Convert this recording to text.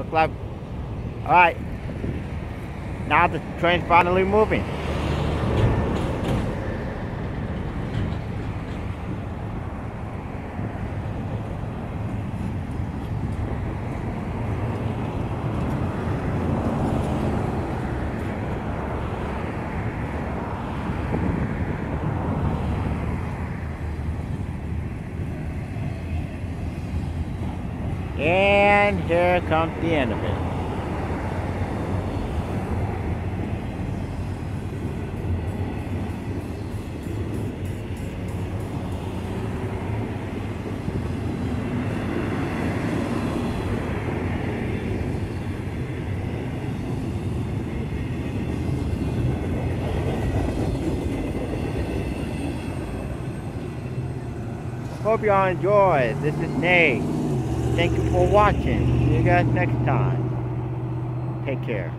Look like, all right. Now the train's finally moving. And here comes the end of it. Hope y'all enjoy. This is Nate. Thank you for watching. See you guys next time. Take care.